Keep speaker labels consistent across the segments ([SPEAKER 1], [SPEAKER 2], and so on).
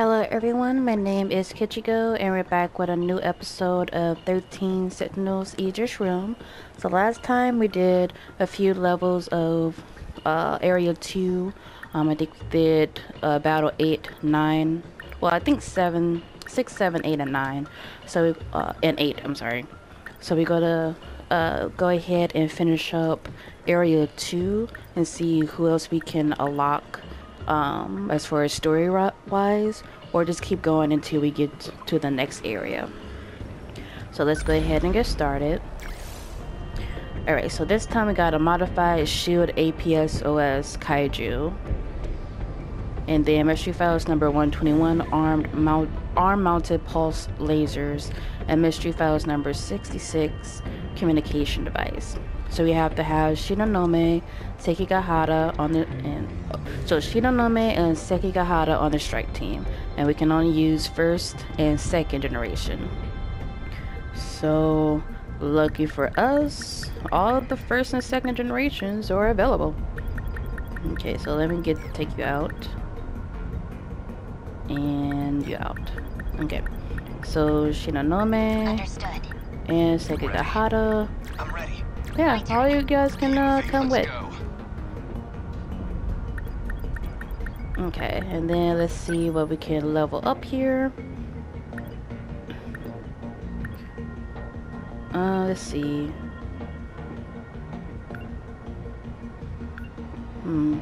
[SPEAKER 1] Hello everyone, my name is Kichigo and we're back with a new episode of 13 Sentinels Aegis Rim. So last time we did a few levels of uh, Area 2. Um, I think we did uh, Battle 8, 9, well I think 7, 6, 7, 8, and 9. So, uh, and 8, I'm sorry. So we gotta uh, go ahead and finish up Area 2 and see who else we can unlock um, as far as story wise, or just keep going until we get to the next area. So let's go ahead and get started. Alright, so this time we got a modified shield APSOS Kaiju. And then mystery files number 121 armed mount arm mounted pulse lasers and mystery files number 66 communication device. So we have to have Shinonome, Sekigahara on the and so Shinonome and Sekigahara on the strike team, and we can only use first and second generation. So lucky for us, all the first and second generations are available. Okay, so let me get take you out. And you out. Okay. So Shinonome
[SPEAKER 2] Understood.
[SPEAKER 1] and Sekigahara.
[SPEAKER 3] I'm ready.
[SPEAKER 1] Yeah, all you guys can uh, come with. Okay, and then let's see what we can level up here. Uh, let's see. Hmm.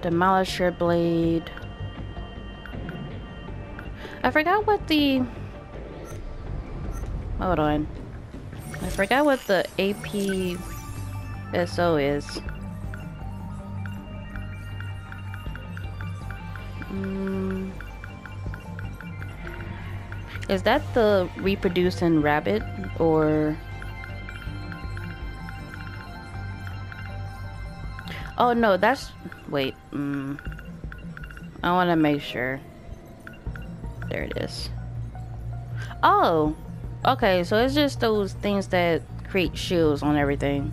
[SPEAKER 1] Demolisher blade. I forgot what the. Hold on. I forgot what the APSO is. Mm. Is that the reproducing rabbit or Oh no, that's wait. Mm. I want to make sure. There it is. Oh. Okay, so it's just those things that create shields on everything.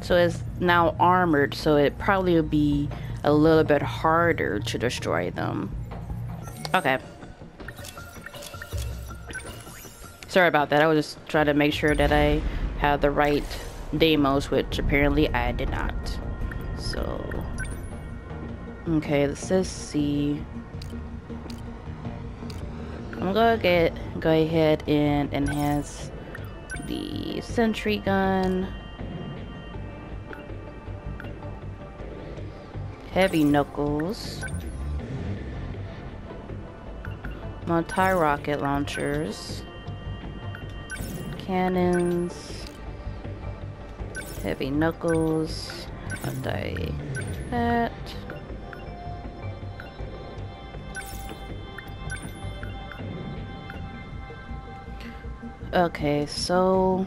[SPEAKER 1] So it's now armored, so it probably will be a little bit harder to destroy them. Okay. Sorry about that. I was just trying to make sure that I have the right demos, which apparently I did not. So, okay, let's just see. I'm gonna get go ahead and enhance the sentry gun. Heavy knuckles. Multi-rocket launchers. Cannons. Heavy knuckles. Multi that. Okay, so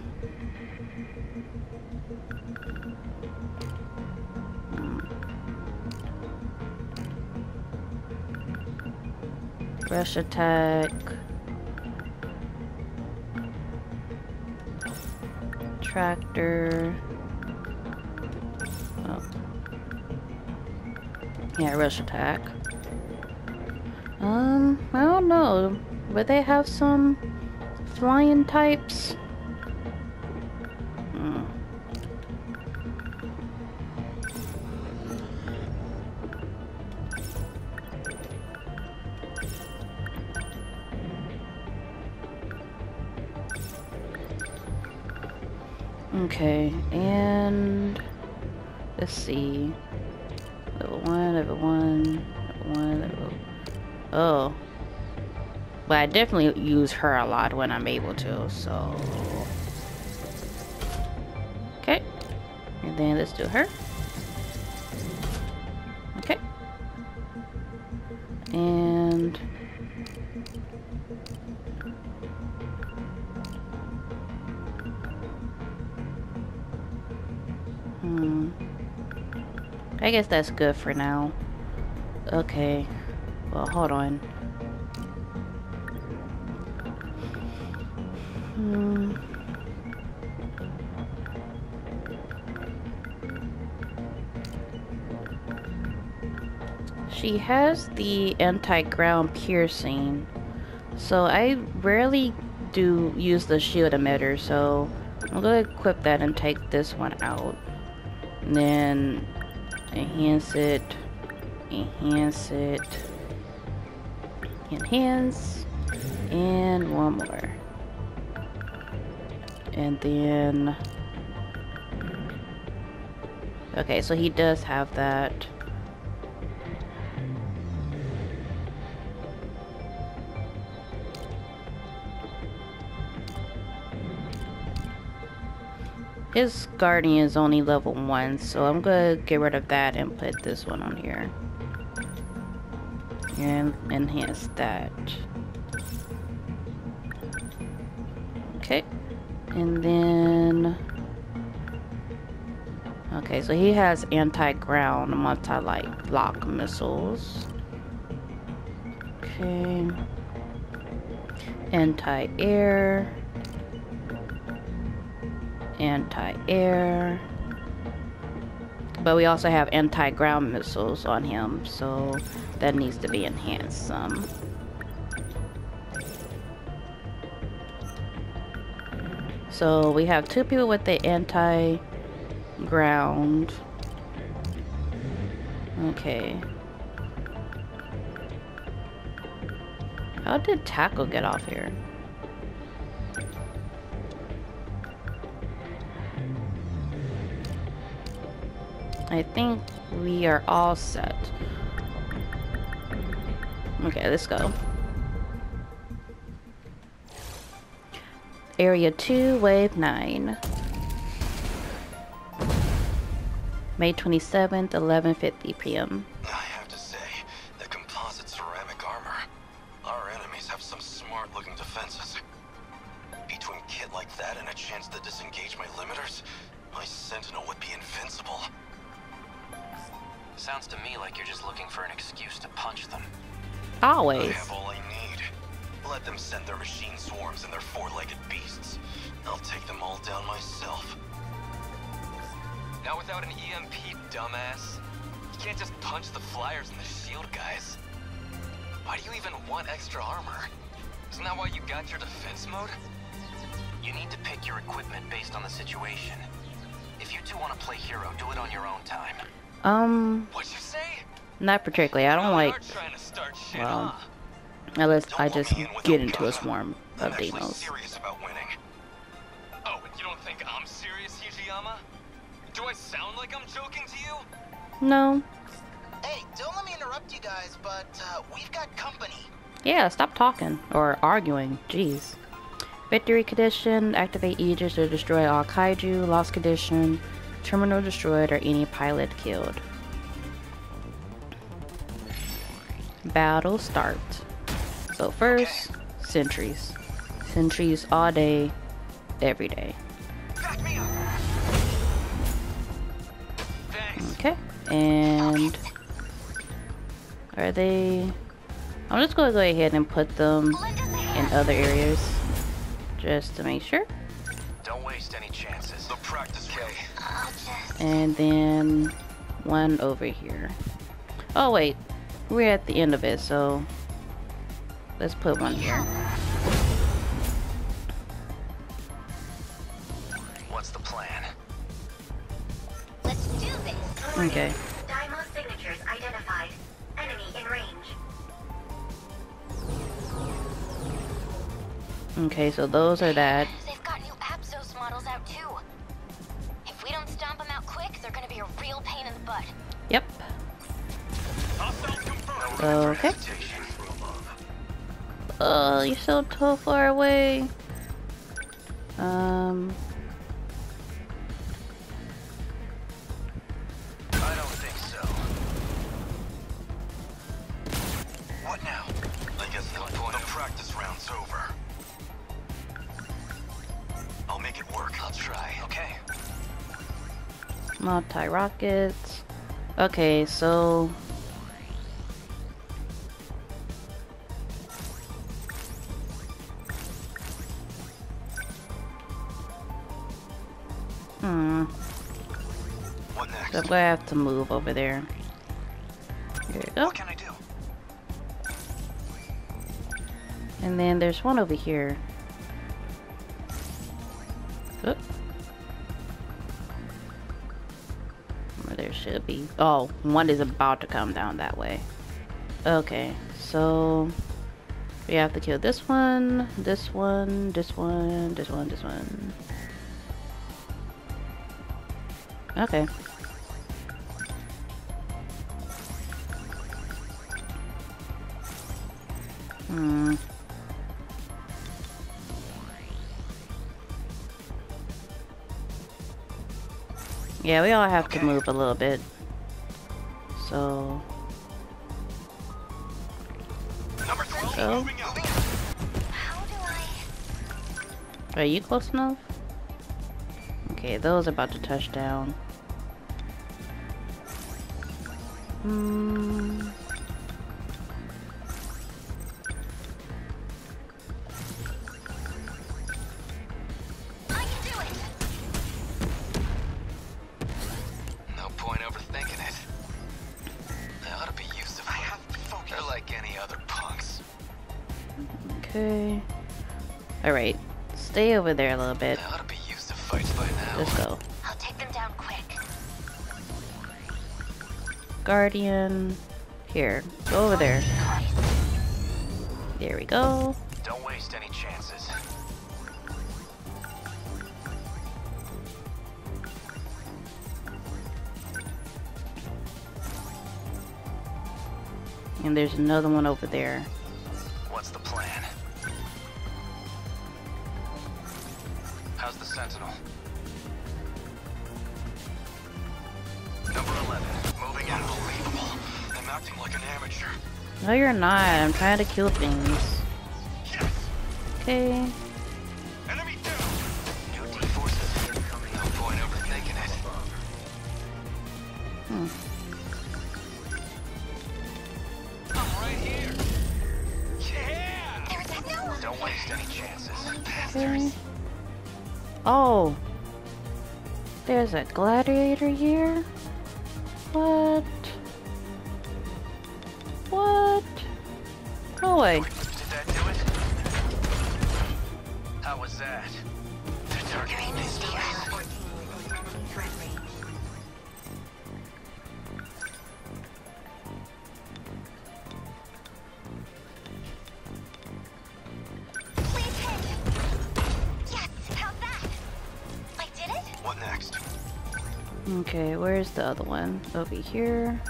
[SPEAKER 1] rush attack. Tractor. Oh. Yeah, rush attack. Um, I don't know. Would they have some flying types? Hmm. Okay, and let's see. Level one, level one, level one, level. Oh. But I definitely use her a lot when I'm able to, so. Okay. And then let's do her. Okay. And. Hmm. I guess that's good for now. Okay. Well, hold on. She has the anti-ground piercing. So I rarely do use the shield emitter, so I'm gonna equip that and take this one out. And then enhance it, enhance it, enhance, and one more. And then, okay, so he does have that. His guardian is only level 1, so I'm gonna get rid of that and put this one on here. And enhance that. Okay. And then... Okay, so he has anti-ground, multi-light block missiles. Okay. Anti-air anti-air. But we also have anti-ground missiles on him, so that needs to be enhanced some. So we have two people with the anti-ground. Okay. How did Tackle get off here? I think we are all set. Okay, let's go. Area 2, Wave 9. May 27th, 11.50 p.m.
[SPEAKER 2] like
[SPEAKER 3] you're just looking for an excuse to punch them.
[SPEAKER 1] Always.
[SPEAKER 2] I have all I need. Let them send their machine swarms and their four-legged beasts. I'll take them all down myself.
[SPEAKER 3] Not without an EMP, dumbass. You can't just punch the flyers and the shield guys. Why do you even want extra armor? Isn't that why you got your defense mode? You need to pick your equipment based on the situation. If you two want to play hero, do it on your own time.
[SPEAKER 1] Um,
[SPEAKER 3] What'd you say?
[SPEAKER 1] Not particularly. I don't like,
[SPEAKER 3] You're trying to start shit,
[SPEAKER 1] well, unless I
[SPEAKER 2] want
[SPEAKER 1] just
[SPEAKER 2] me in with
[SPEAKER 1] get
[SPEAKER 2] no
[SPEAKER 1] into a
[SPEAKER 2] gun.
[SPEAKER 1] swarm
[SPEAKER 2] I'm
[SPEAKER 1] of
[SPEAKER 2] actually
[SPEAKER 1] Deimos.
[SPEAKER 2] serious about.
[SPEAKER 3] Oh, you don't think I'm serious, Hijiyama? Do I sound like I'm joking to you?
[SPEAKER 1] No.
[SPEAKER 4] Hey, don't let me interrupt you guys, but uh, we've got company.
[SPEAKER 1] Yeah, stop talking or arguing. Jeez. Victory condition, activate Aegis to destroy all kaiju, lost condition, terminal destroyed, or any pilot killed. Battle start. So first, sentries. Sentries all day, every day.
[SPEAKER 3] Back me up! Thanks.
[SPEAKER 1] Okay, and are they? I'm just gonna go ahead and put them in other areas just to make sure.
[SPEAKER 3] Don't waste any chances.
[SPEAKER 2] The practice way.
[SPEAKER 1] And then one over here. Oh wait, we're at the end of it, so let's put one here.
[SPEAKER 3] What's the plan?
[SPEAKER 5] Let's do this.
[SPEAKER 1] Okay.
[SPEAKER 5] Daimo signatures identified. Enemy in range.
[SPEAKER 1] Okay, so those are that.
[SPEAKER 5] They've got new APSOS models out too. If we don't stomp them out quick, they're gonna be a real pain in the butt.
[SPEAKER 1] Yep.
[SPEAKER 3] Hostiles confirmed.
[SPEAKER 1] Okay. Oh, you're so so far away. Um.
[SPEAKER 3] I don't think so.
[SPEAKER 2] What now? I guess the, point the practice round's over. I'll make it work.
[SPEAKER 3] I'll try. Okay.
[SPEAKER 1] Multi rockets. Okay, so So gonna have to move over there. There you go.
[SPEAKER 2] What can I do?
[SPEAKER 1] And then there's one over here. Oop. Or there should be. Oh, one is about to come down that way. Okay, so we have to kill this one, this one, this one, this one, this one. Okay. Hmm. Yeah, we all have to move a little bit. So,
[SPEAKER 2] Number 12,
[SPEAKER 1] go.
[SPEAKER 2] out.
[SPEAKER 5] How do I...
[SPEAKER 1] Are you close enough? Okay, those are about to touch down. Hmm. Stay over there a little bit.
[SPEAKER 3] They ought to be used to fights by now.
[SPEAKER 1] Let's go.
[SPEAKER 5] I'll take them down quick.
[SPEAKER 1] Guardian. Here. Go over there. There we go.
[SPEAKER 2] Don't waste any chances.
[SPEAKER 1] And there's another one over there. You're not. I'm trying to kill things. Okay.
[SPEAKER 2] Enemy down! New D-forces incoming.
[SPEAKER 3] No point overthinking it.
[SPEAKER 1] Hmm.
[SPEAKER 3] I'm right here. Yeah!
[SPEAKER 5] There's a no!
[SPEAKER 2] Don't waste any chances.
[SPEAKER 1] Okay. Oh. There's a gladiator here? Over here.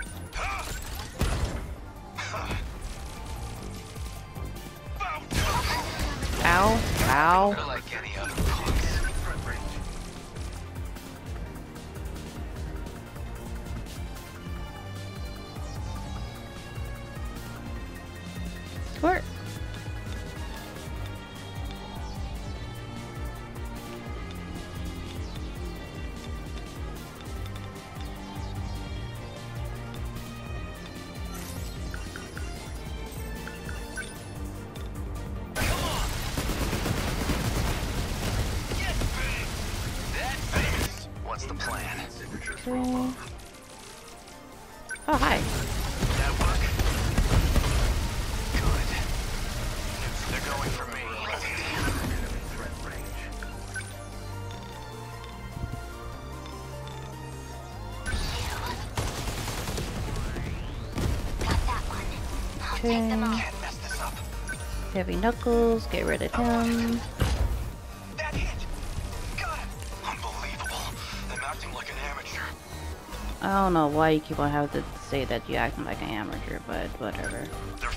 [SPEAKER 1] Okay.
[SPEAKER 5] all.
[SPEAKER 2] Can't mess this up.
[SPEAKER 1] Heavy Knuckles, get rid of him.
[SPEAKER 2] That hit! Got him! Unbelievable. I'm acting like an amateur.
[SPEAKER 1] I don't know why you keep on having to say that you're acting like an amateur, but whatever.
[SPEAKER 2] They're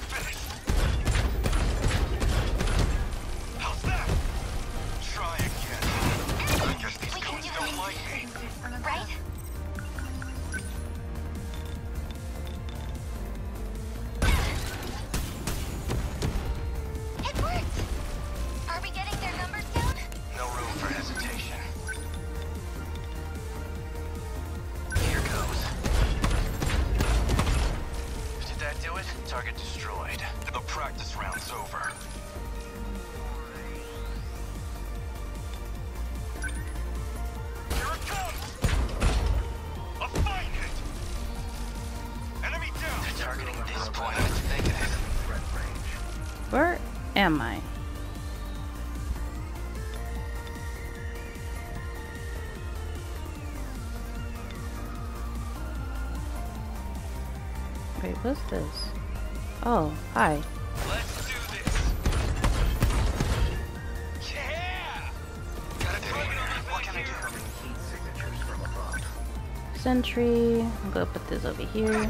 [SPEAKER 1] Sentry. I'm gonna put this over here.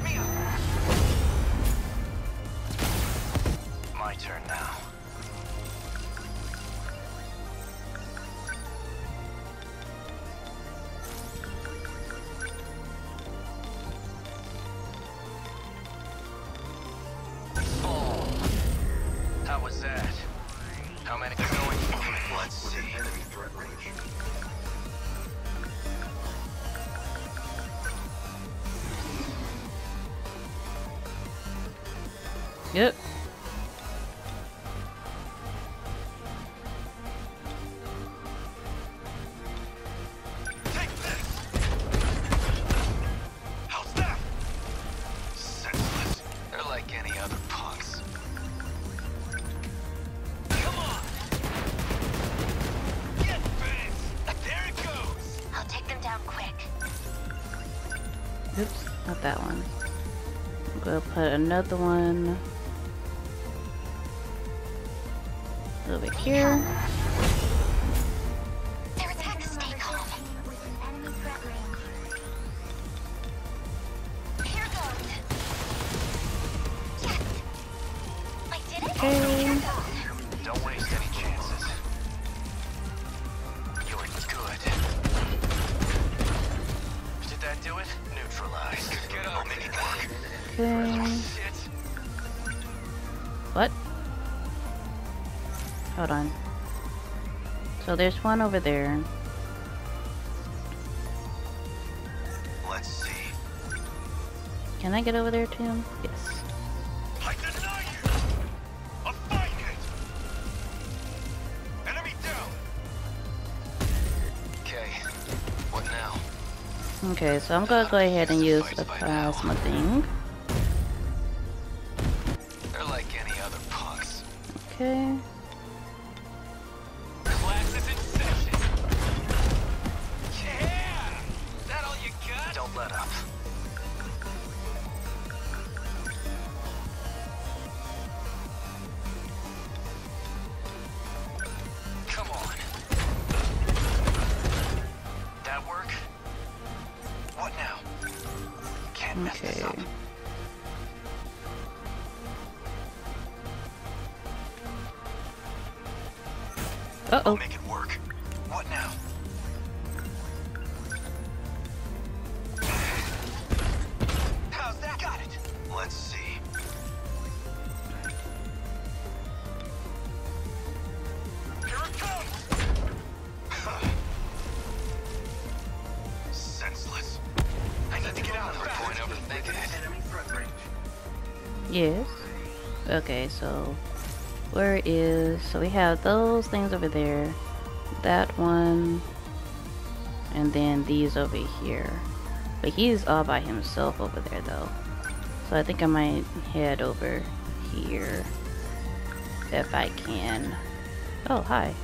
[SPEAKER 3] That
[SPEAKER 1] one. I'm gonna put another one over here. There's one over there.
[SPEAKER 2] Let's see.
[SPEAKER 1] Can I get over there to him? Yes.
[SPEAKER 2] I deny you! I'll! Enemy down!
[SPEAKER 3] Okay. What now?
[SPEAKER 1] Okay, so I'm gonna go ahead and use the plasma thing. So where is so we have those things over there, that one, and then these over here. But he's all by himself over there though. So I think I might head over here if I can. Oh, hi.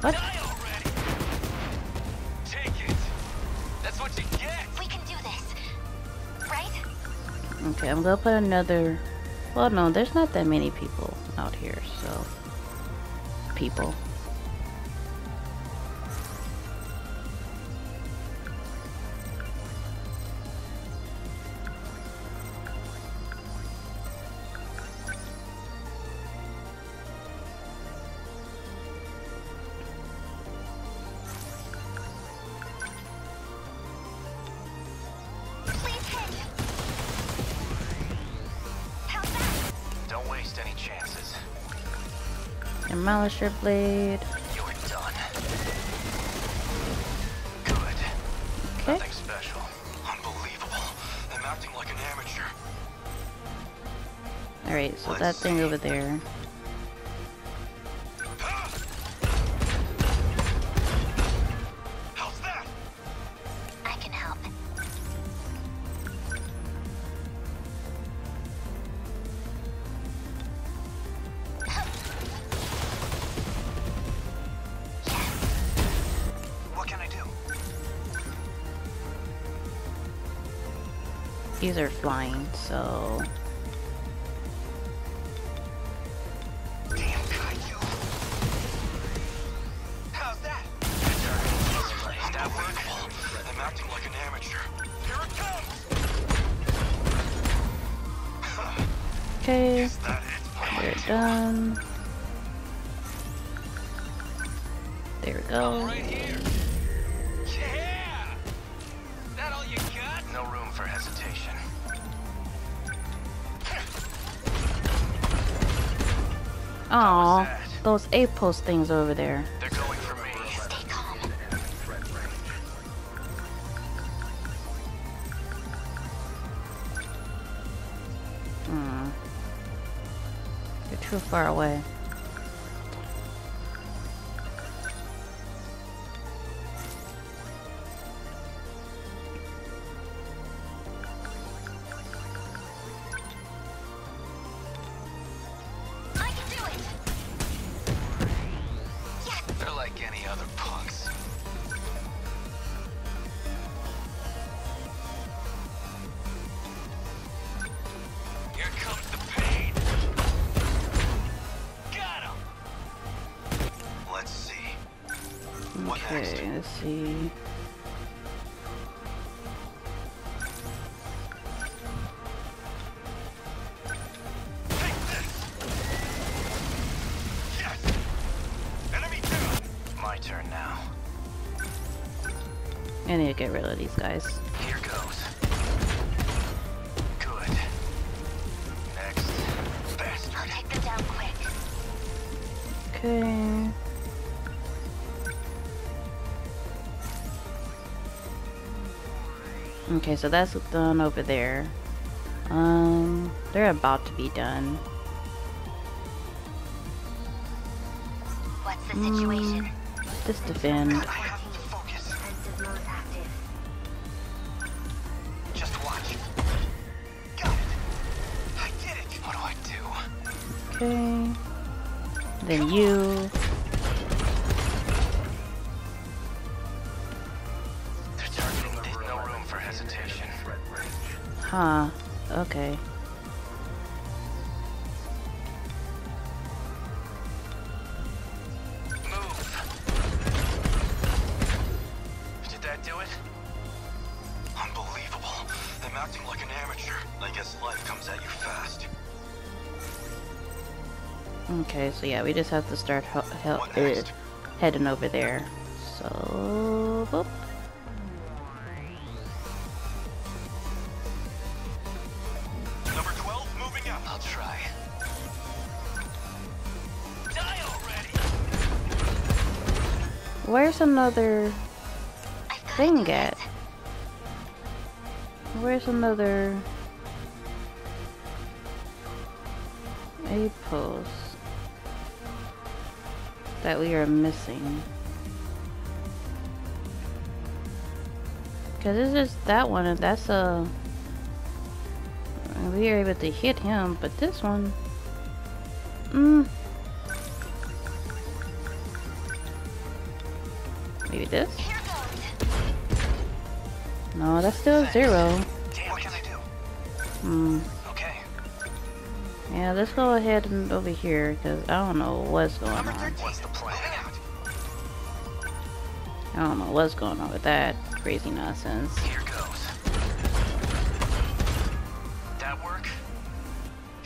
[SPEAKER 1] What?
[SPEAKER 3] Die already! Take it! That's what you get!
[SPEAKER 5] We can do this. Right?
[SPEAKER 1] Okay, I'm gonna put another. Well, no, there's not that many people out here, so. People. Demolisher blade.
[SPEAKER 2] You're done. Good.
[SPEAKER 1] Okay.
[SPEAKER 2] Nothing special. Unbelievable. I'm acting like an amateur.
[SPEAKER 1] Alright, so that thing over there. Those A post things over there.
[SPEAKER 2] They're going for me.
[SPEAKER 5] Stay calm.
[SPEAKER 1] Hmm. You're too far away. Guys.
[SPEAKER 2] Here goes. Good. Next.
[SPEAKER 5] I'll take them down quick.
[SPEAKER 1] Okay. Okay, so that's done over there. Um, they're about to be done.
[SPEAKER 5] What's the
[SPEAKER 1] Mm.
[SPEAKER 5] situation?
[SPEAKER 1] Just defend. Yeah, we just have to start he- he- uh, heading over there. So, boop.
[SPEAKER 2] Number 12 moving out.
[SPEAKER 3] I'll try. Die already.
[SPEAKER 1] Where's another
[SPEAKER 5] I've got
[SPEAKER 1] thing
[SPEAKER 5] to
[SPEAKER 1] at? Where's another A post that we are missing? Cause it's just that one, and that's a. We are able to hit him, but this one. Mm. Maybe this? No, that's still zero.
[SPEAKER 2] Damn, what can I do?
[SPEAKER 1] Hmm.
[SPEAKER 2] Okay.
[SPEAKER 1] Yeah, let's go ahead and over here because I don't know what's going on.
[SPEAKER 2] 13. What's the plan?
[SPEAKER 1] I don't know what's going on with that crazy nonsense.
[SPEAKER 2] Here goes. That work?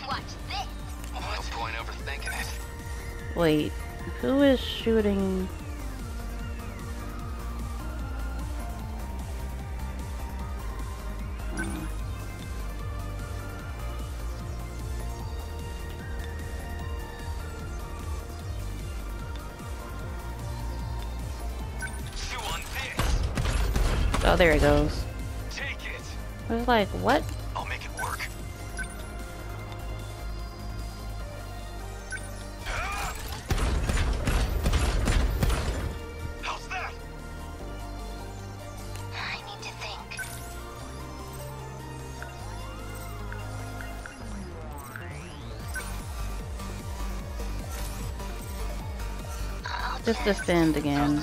[SPEAKER 5] Watch this.
[SPEAKER 3] No point overthinking it.
[SPEAKER 1] Wait, who is shooting? Oh, there it goes.
[SPEAKER 3] Take it.
[SPEAKER 1] I was like, what?
[SPEAKER 2] I'll make it work. Ah! How's that?
[SPEAKER 5] I need to think. I'll
[SPEAKER 1] Just
[SPEAKER 5] check.
[SPEAKER 1] defend again.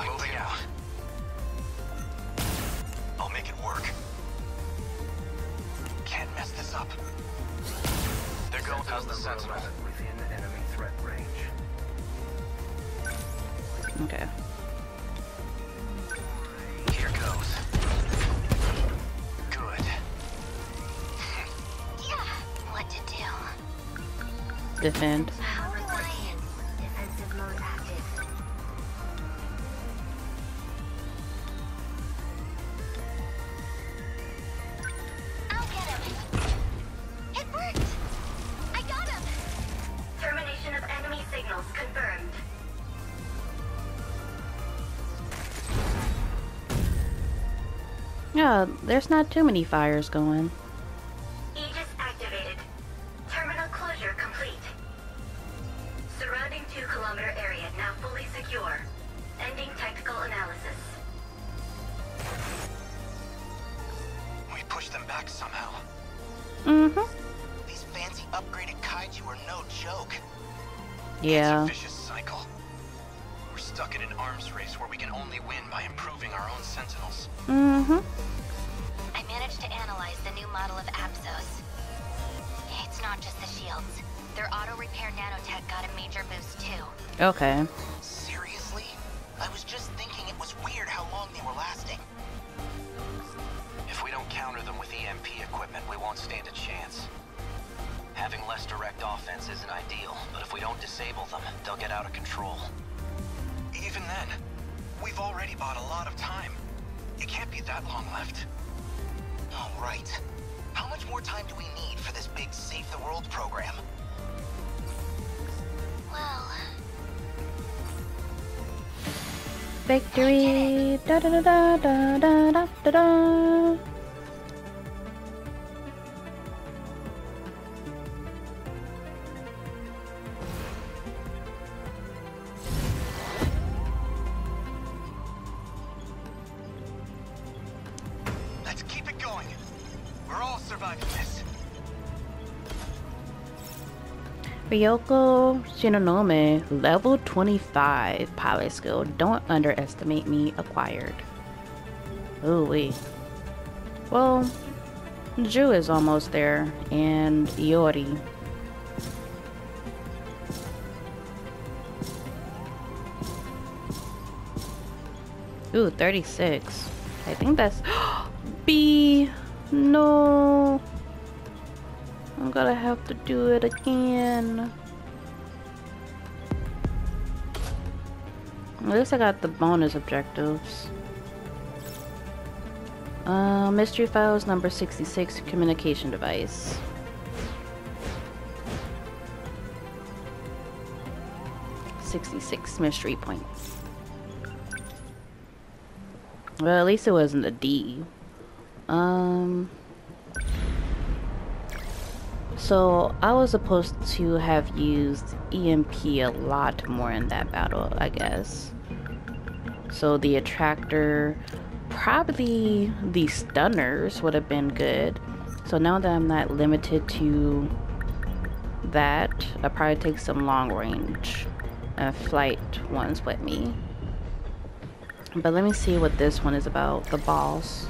[SPEAKER 5] confirmed.
[SPEAKER 1] Yeah, there's not too many fires going. Okay. Da da da da da.
[SPEAKER 2] Let's keep it going. We're all surviving this.
[SPEAKER 1] Ryoko Shinonome, level 25 pilot skill. Don't underestimate me, acquired. Ooh wee. Well, Ju is almost there, and Iori. Ooh, 36. I think that's B. No. I'm gonna have to do it again. At least I got the bonus objectives. Uh, mystery files number 66, communication device. Sixty-six mystery points. Well, at least it wasn't a D. Um. So I was supposed to have used EMP a lot more in that battle, I guess. So the attractor, probably the stunners would have been good. So now that I'm not limited to that, I'll probably take some long range uh, flight ones with me. But let me see what this one is about, the balls.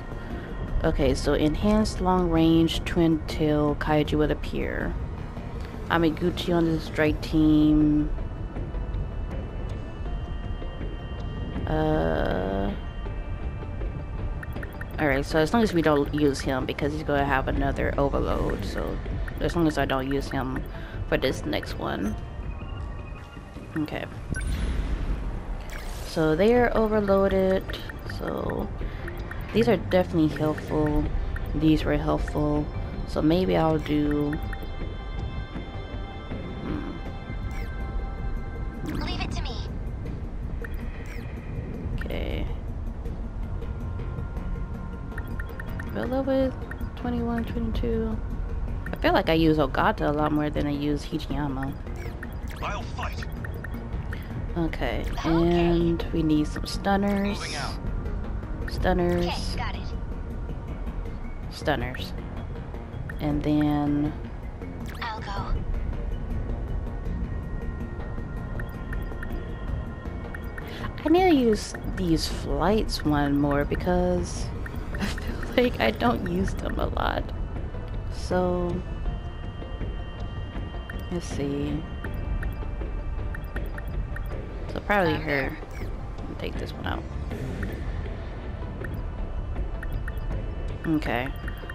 [SPEAKER 1] Okay, so enhanced long range twin tail kaiju would appear. I'm Amiguchi on the strike team. Uh. Alright, so as long as we don't use him because he's gonna have another overload, so as long as I don't use him for this next one. Okay. So they are overloaded, so these are definitely helpful. These were helpful. So maybe I'll do... Villa with 21, 22. I feel like I use Ogata a lot more than I use Hijiyama.
[SPEAKER 2] I'll fight.
[SPEAKER 1] Okay, and we need some stunners. Stunners.
[SPEAKER 5] Okay, got it.
[SPEAKER 1] Stunners. And then
[SPEAKER 5] I'll go.
[SPEAKER 1] I need to use these flights one more because I I don't use them a lot. So let's see. So probably
[SPEAKER 5] I'm
[SPEAKER 1] her. I'll Take this one out. Okay.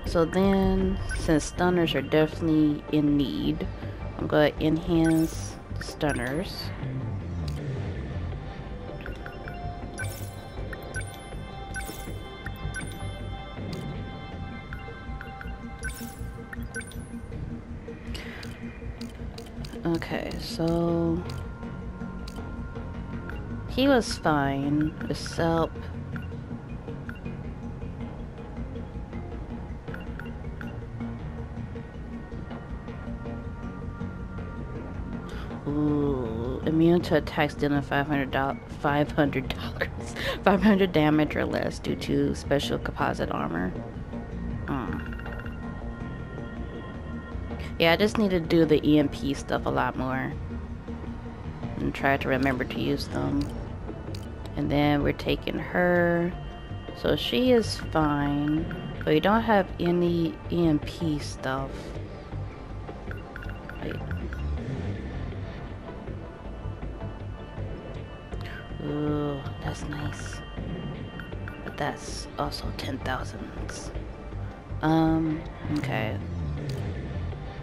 [SPEAKER 1] So then, since stunners are definitely in need, I'm gonna enhance stunners. So he was fine, except Ooh, immune to attacks dealing five hundred dollars, five hundred dollars, five hundred damage or less due to special composite armor. Yeah, I just need to do the EMP stuff a lot more. And try to remember to use them. And then we're taking her. So she is fine. But we don't have any EMP stuff. Wait. Ooh, that's nice. But that's also 10,000. Um, okay.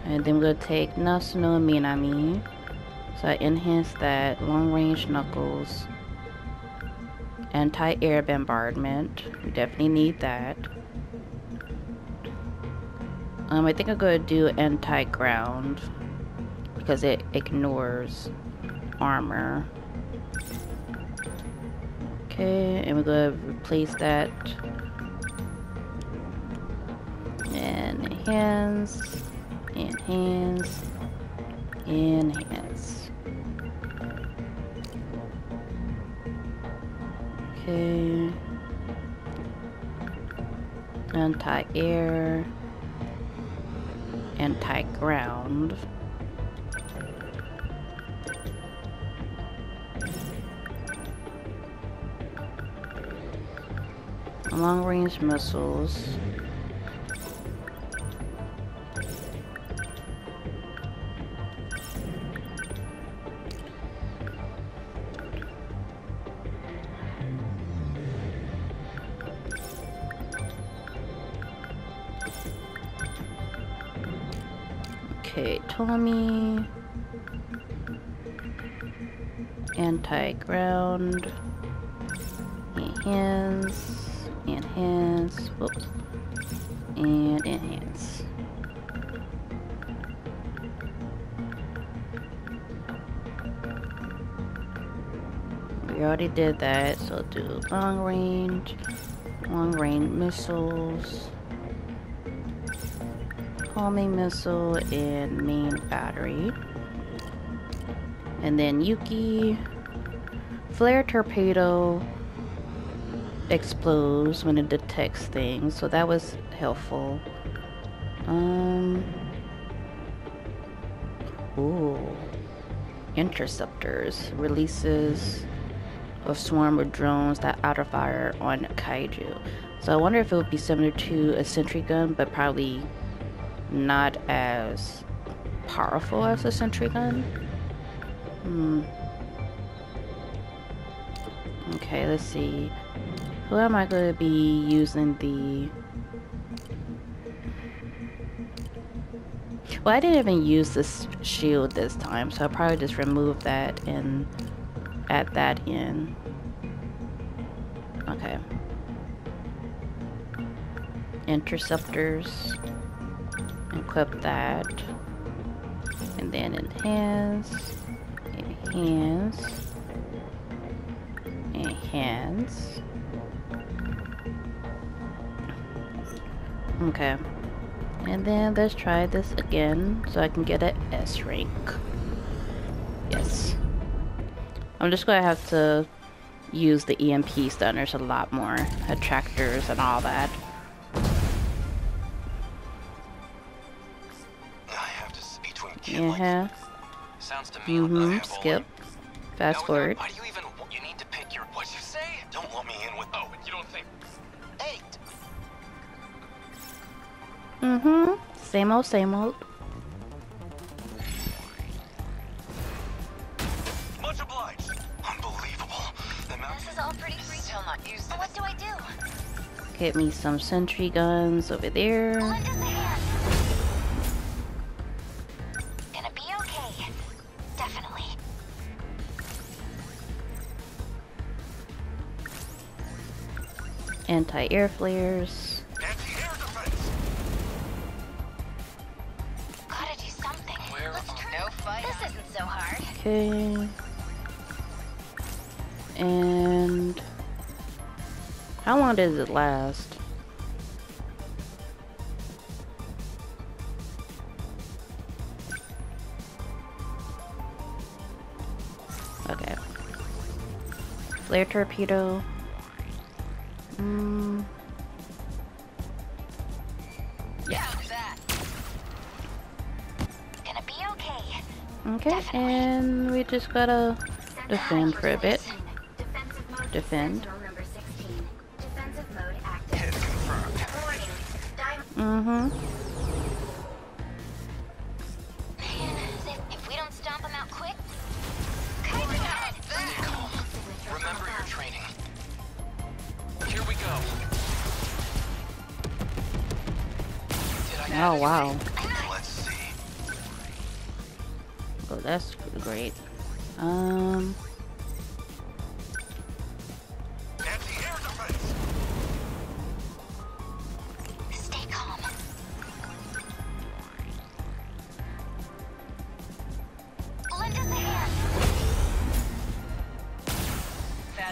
[SPEAKER 1] And then we're gonna take Natsuno Minami. So I enhance that long range knuckles. Anti-air bombardment. We definitely need that. Um, I think I'm gonna do anti-ground because it ignores armor. Okay, and we're gonna replace that. And enhance, enhance, enhance. Okay. Anti-air. Anti-ground. Long range missiles. Anti-ground. Enhance. Enhance. Whoops. And enhance. We already did that, so do long range, long range missiles, homing missile, and main battery. And then Yuki, flare torpedo explodes when it detects things, so that was helpful. Um. Ooh. Interceptors releases of swarm of drones that outer fire on kaiju. So I wonder if it would be similar to a sentry gun, but probably not as powerful as a sentry gun. Hmm. Okay, let's see. Who am I going to be using the... Well, I didn't even use this shield this time, so I'll probably just remove that and add that in. Okay. Interceptors. Equip that. And then enhance. Enhance. Enhance. Okay. And then let's try this again so I can get an S rank. Yes. I'm just gonna have to use the EMP stunners a lot more. Attractors and all that.
[SPEAKER 2] I have to between like
[SPEAKER 1] Yeah.
[SPEAKER 3] Sounds to me
[SPEAKER 1] Mm-hmm.
[SPEAKER 3] handful,
[SPEAKER 1] Skip. Fast
[SPEAKER 3] No,
[SPEAKER 1] forward.
[SPEAKER 3] Why
[SPEAKER 1] Same old, same old.
[SPEAKER 2] Much obliged. Unbelievable. The mount
[SPEAKER 5] This is all pretty freaky.
[SPEAKER 4] still not used to
[SPEAKER 5] What do I do?
[SPEAKER 1] Get me some sentry guns over there.
[SPEAKER 5] Lend us a hand. Gonna be okay. Definitely.
[SPEAKER 1] Anti-air flares. Okay. And how long does it last? Okay. Flare torpedo. Mm, okay, and we just gotta defend for a bit. Defend.
[SPEAKER 6] Sentinel number 16. Defensive mode active.
[SPEAKER 2] Hit confirmed.
[SPEAKER 6] Warning. Diamond
[SPEAKER 1] Mm-hmm.
[SPEAKER 5] Man, if,
[SPEAKER 1] it. great. Um,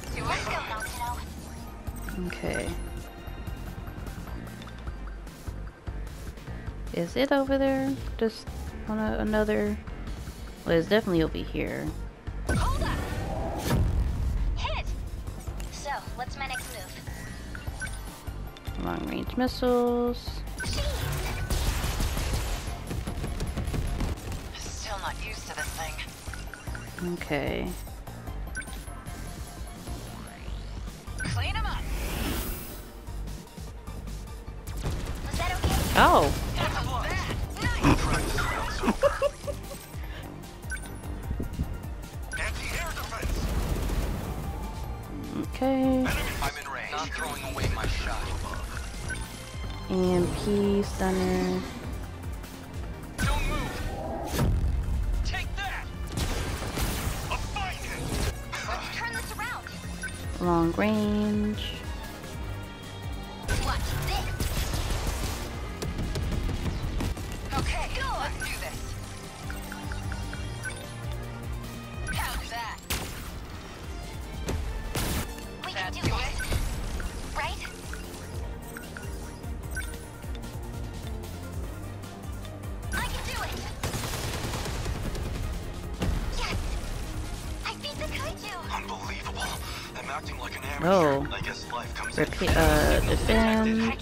[SPEAKER 5] Noctino.
[SPEAKER 1] Okay. Is it over there? Just on a, another. Well, it's definitely over here.
[SPEAKER 5] Hold up! Hit! So, what's my next move?
[SPEAKER 1] Long range missiles.
[SPEAKER 5] Jeez!
[SPEAKER 4] Still not used to this thing.
[SPEAKER 1] Okay.
[SPEAKER 5] This around.
[SPEAKER 1] Long range. Uh, defend.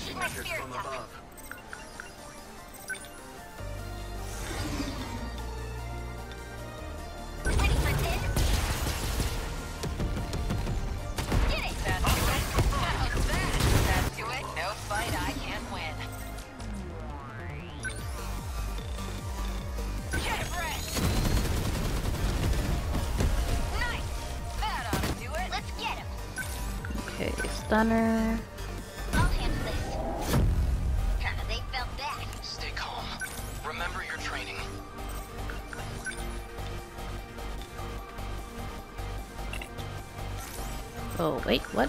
[SPEAKER 1] Stunner.
[SPEAKER 5] I'll handle this. Kinda they felt that.
[SPEAKER 3] Stay calm. Remember your training.
[SPEAKER 1] Oh, wait, what?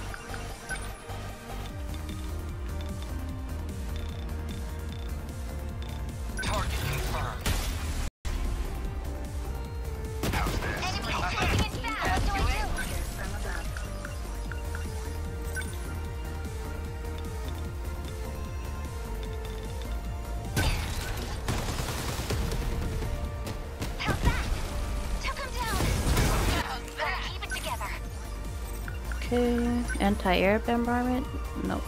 [SPEAKER 1] Anti-air bombardment? Nope.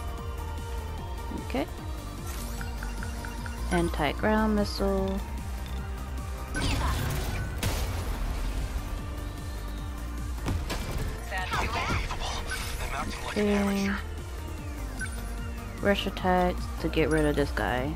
[SPEAKER 1] Okay. Anti-ground missile.
[SPEAKER 2] Unbelievable. I'm acting like an
[SPEAKER 1] Okay. Rush attacks to get rid of this guy.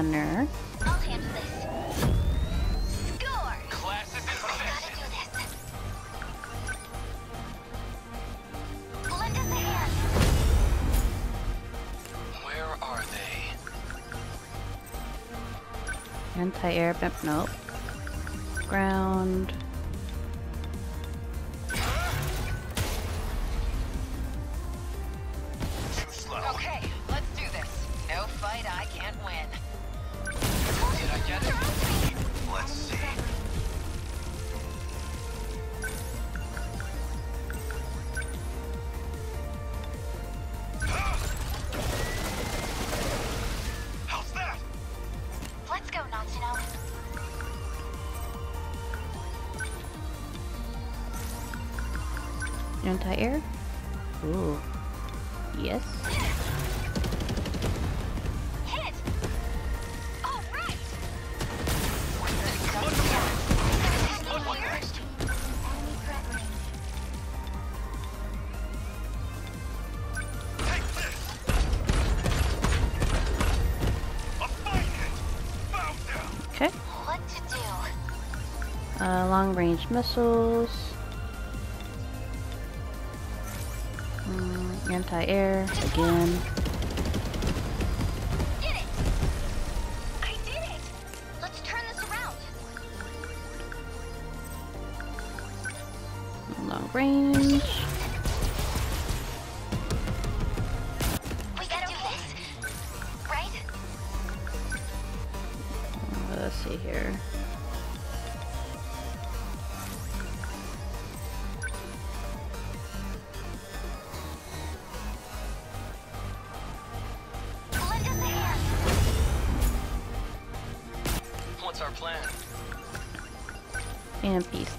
[SPEAKER 1] Stunner.
[SPEAKER 5] I'll handle this. Score!
[SPEAKER 3] Class is in
[SPEAKER 5] Gotta do this. Lend us a hand.
[SPEAKER 3] Where are they?
[SPEAKER 1] Anti-air bump. Nope. Anti-air. Ooh. Yes.
[SPEAKER 5] Hit! All right!
[SPEAKER 2] What next?
[SPEAKER 6] Enemy threat range.
[SPEAKER 2] Take this! A fine hit! Bow down!
[SPEAKER 1] Okay.
[SPEAKER 5] What to do?
[SPEAKER 1] Uh, long range missiles. Again.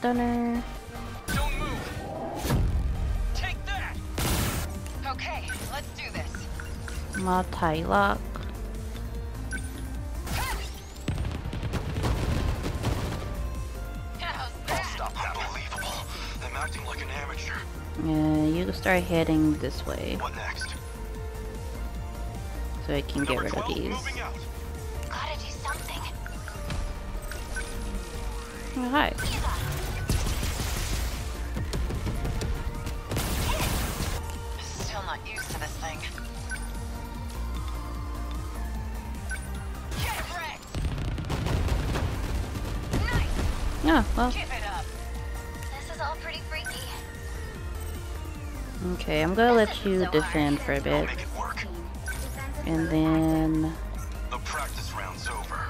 [SPEAKER 1] Stunner.
[SPEAKER 3] Don't move! Take that!
[SPEAKER 7] Okay, let's do this.
[SPEAKER 1] Multi-lock.
[SPEAKER 7] How's
[SPEAKER 2] Don't
[SPEAKER 7] that?
[SPEAKER 2] stop. Unbelievable. I'm acting like an amateur.
[SPEAKER 1] Yeah, you start heading this way
[SPEAKER 2] What next?
[SPEAKER 1] so I can get
[SPEAKER 2] Number
[SPEAKER 1] rid of these.
[SPEAKER 2] moving.
[SPEAKER 5] Gotta do something.
[SPEAKER 1] Oh, hi.
[SPEAKER 5] Pretty freaky.
[SPEAKER 1] okay, I'm gonna let you defend for a
[SPEAKER 2] I'll
[SPEAKER 1] bit.
[SPEAKER 2] make it work.
[SPEAKER 6] Defensive
[SPEAKER 1] And then
[SPEAKER 2] The practice round's over.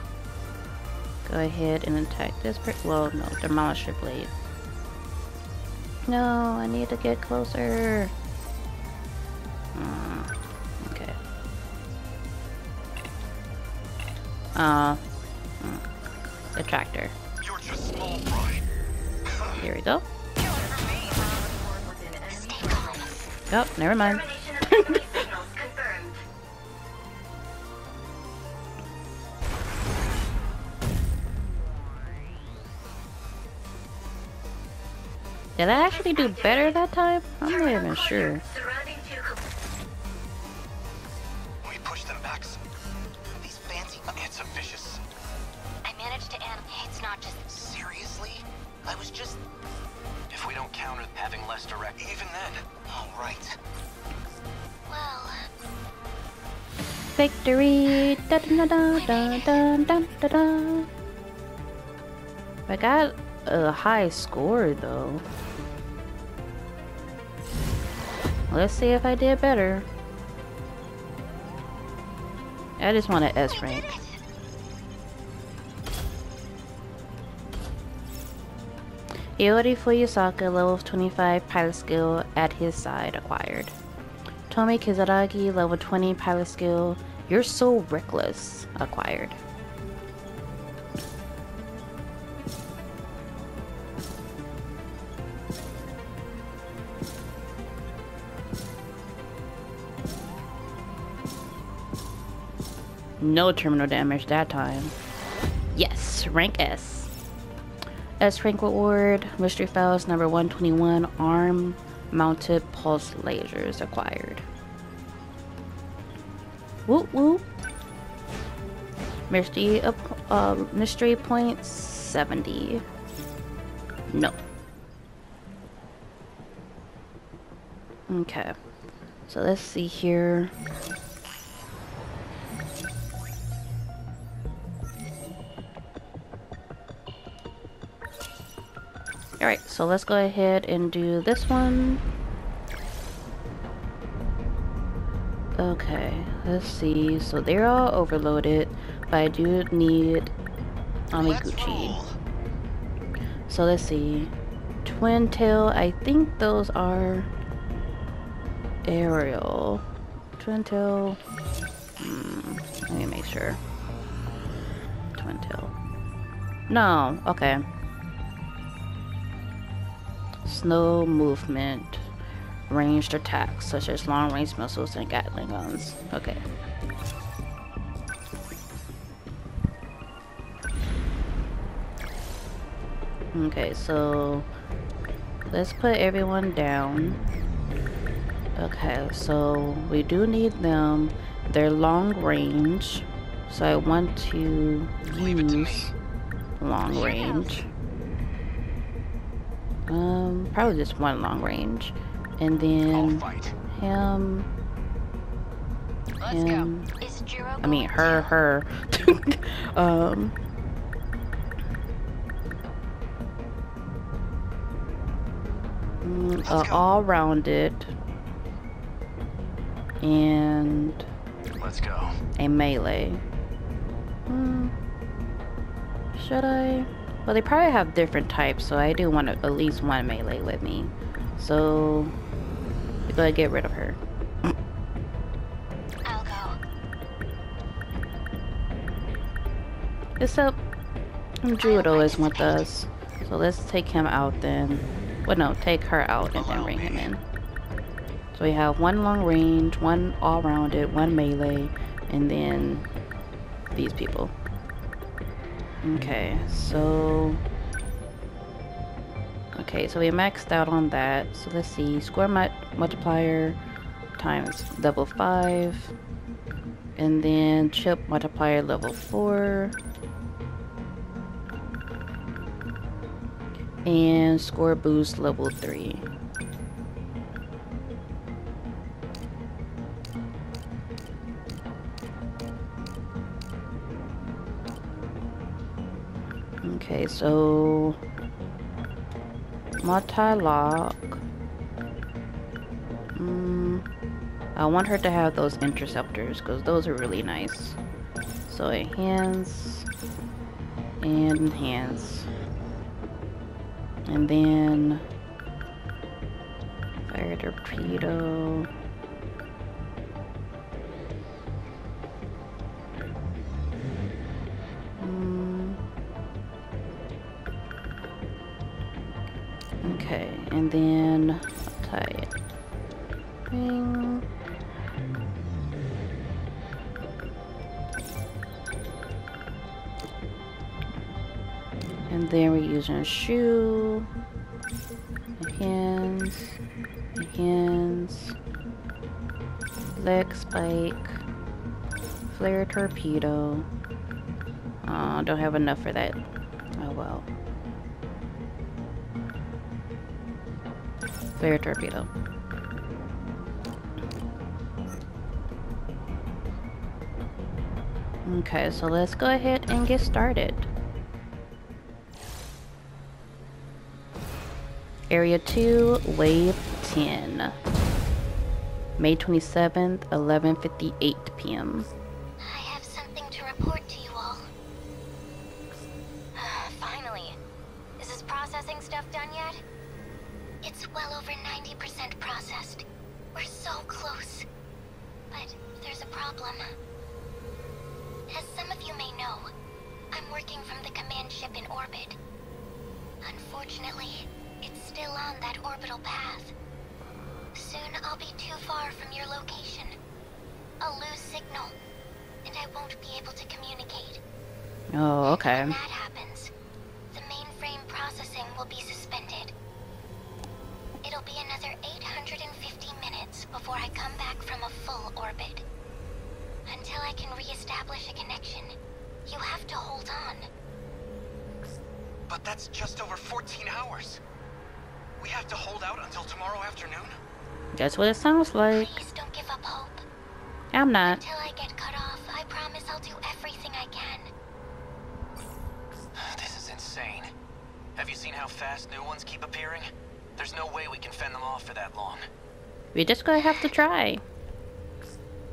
[SPEAKER 1] go ahead and attack this per- well, no, demolisher blade. No, I need to get closer. Mm, okay. Uh, mm, the Here we go.
[SPEAKER 7] Kill it for me!
[SPEAKER 5] Stay calm.
[SPEAKER 1] Oh, never mind.
[SPEAKER 6] Termination of enemy signals confirmed.
[SPEAKER 1] Did I actually do better that time? I'm not even sure.
[SPEAKER 5] I
[SPEAKER 1] got a high score though. Let's see if I did better. I just want an S rank. Iori Fuyusaka, level 25 pilot skill at his side acquired. Tomi Kisaragi, level 20 pilot skill. You're so reckless. Acquired. No terminal damage that time. Yes, rank S. S rank reward, mystery files number 121, arm mounted pulse lasers acquired. Whoop whoop. Mystery, uh, mystery point 70. No. Okay. So let's see here. Alright, so let's go ahead and do this one. Okay, let's see. So they're all overloaded, but I do need Amiguchi. So let's see. Twin tail, I think those are aerial. Twin tail. Hmm, let me make sure. Twin tail. No, okay. Snow movement. Ranged attacks, such as long range missiles and Gatling guns. Okay. Okay, so let's put everyone down. Okay, so we do need them. They're long range, so I want to use long range. Um, probably just one long range, and then him,
[SPEAKER 7] Let's
[SPEAKER 1] him.
[SPEAKER 5] is Jiro
[SPEAKER 1] I mean, her, her. um. uh, all rounded and
[SPEAKER 2] Let's go.
[SPEAKER 1] a melee. Hmm. Should I? Well, they probably have different types, so I do want at least one melee with me. So, gonna get rid of her.
[SPEAKER 5] I'll go.
[SPEAKER 1] Except Juro is with us. So let's take him out then. Well, no, take her out and then bring him in. So we have one long range, one all rounded, one melee, and then these people. Okay, so. Okay, so we maxed out on that. So let's see. Score mu multiplier times level 5. And then chip multiplier level 4. and score boost level 3. Okay, so multi-lock. Mm, I want her to have those interceptors because those are really nice. So hands and hands. And then fire torpedo. And then tie it. Bing. And then we're using a shoe, hands, hands, leg spike, flare torpedo. Uh, don't have enough for that. Clear torpedo. Okay, so let's go ahead and get started. Area 2, Wave 10. May 27th, 11.58 p.m.
[SPEAKER 5] signal, and I won't be able to communicate.
[SPEAKER 1] Oh, okay.
[SPEAKER 5] When that happens, the mainframe processing will be suspended. It'll be another 850 minutes before I come back from a full orbit. Until I can re-establish a connection, you have to hold on.
[SPEAKER 4] But that's just over 14 hours. We have to hold out until tomorrow afternoon?
[SPEAKER 1] That's what it sounds like.
[SPEAKER 5] Please don't give up hope.
[SPEAKER 1] I'm not.
[SPEAKER 5] Until I get cut off, I promise I'll do everything I can.
[SPEAKER 4] This is insane. Have you seen how fast new ones keep appearing? There's no way we can fend them off for that long.
[SPEAKER 1] We're just gonna have to try.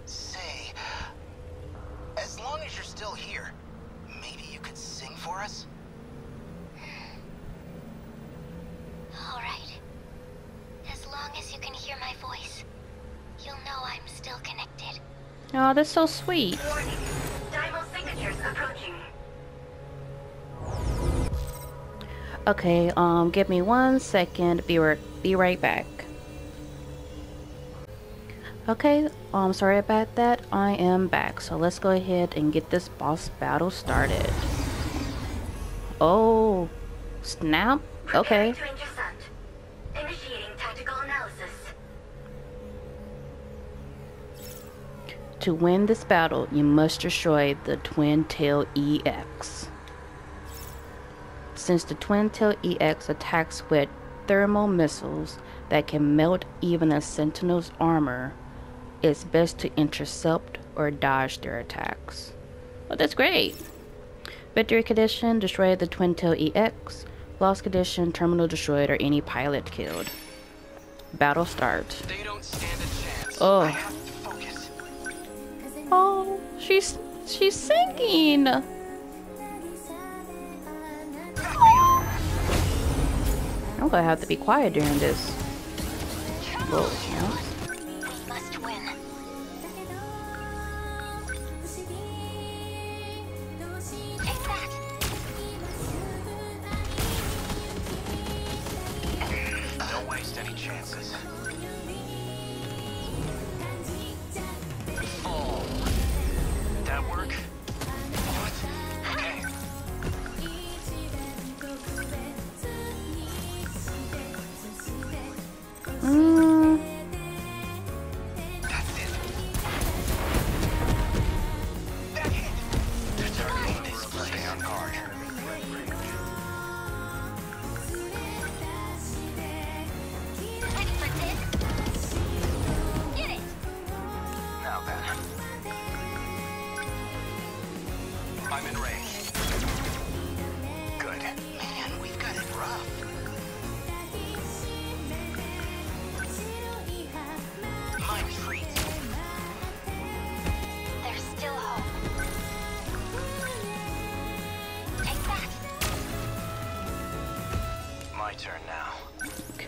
[SPEAKER 4] Say, as long as you're still here, maybe you could sing for us?
[SPEAKER 1] Oh, that's so sweet. Okay, um, give me one second. Be right, be right back. Okay, um, sorry about that. I am back. So let's go ahead and get this boss battle started. Oh, snap. Okay.
[SPEAKER 6] To
[SPEAKER 1] win this battle, you must destroy the Twin Tail EX. Since the Twin Tail EX attacks with thermal missiles that can melt even a Sentinel's armor, it's best to intercept or dodge their attacks. Well, that's great. Victory condition, destroy the Twin Tail EX. Loss condition, terminal destroyed or any pilot killed. Battle start.
[SPEAKER 3] They don't stand a chance.
[SPEAKER 1] Oh. Oh, she's she's singing. I'm gonna have to be quiet during this. Whoa.
[SPEAKER 4] Don't waste any chances.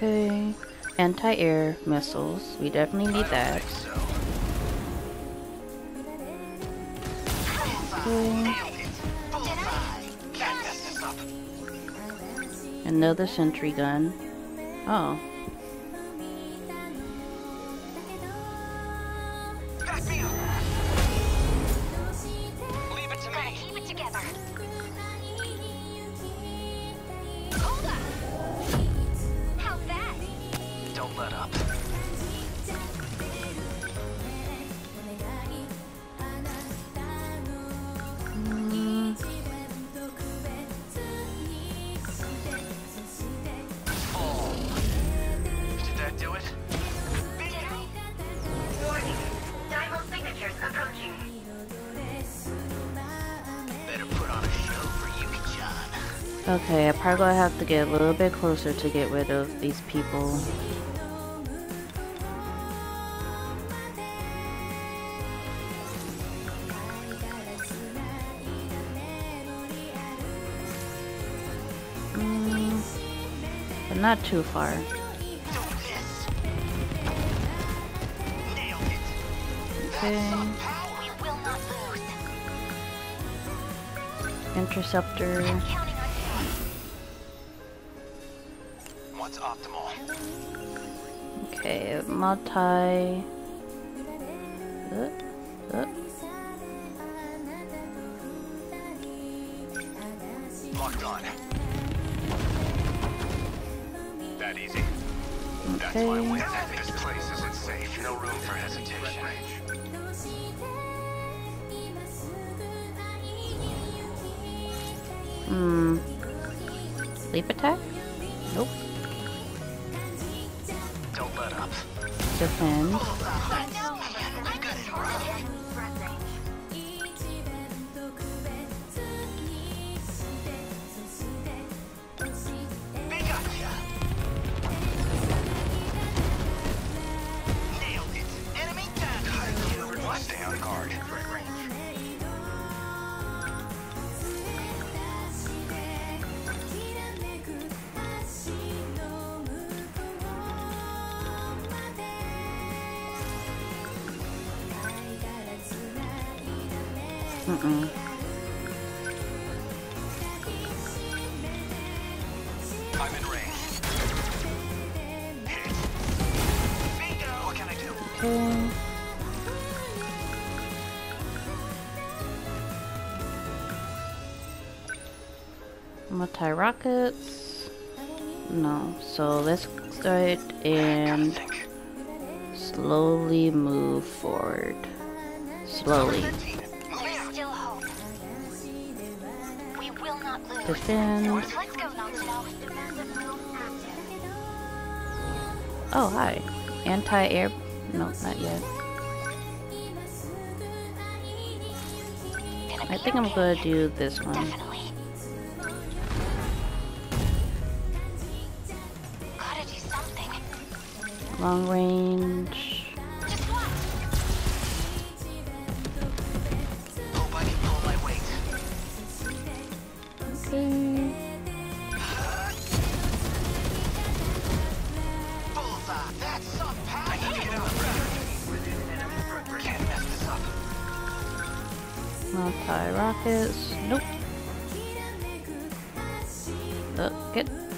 [SPEAKER 4] Okay.
[SPEAKER 1] Anti-air missiles. We definitely need that. Okay. Another sentry gun. Oh. Probably gonna have to get a little bit closer to get rid of these people. Mm, but not too far. Okay. Interceptor.
[SPEAKER 4] What's optimal?
[SPEAKER 1] Okay, multi. Uh, uh,
[SPEAKER 4] Locked on. That easy. That's my
[SPEAKER 1] okay.
[SPEAKER 4] win. This place isn't safe. No room for hesitation.
[SPEAKER 1] Hmm. Sleep attack? Rockets. No. So let's start and slowly move forward. Slowly. Defend. Oh, hi. Anti-air. No, not yet. I think I'm gonna do this one.
[SPEAKER 4] Mess this up.
[SPEAKER 1] Multi rockets. Nope. Oh, get.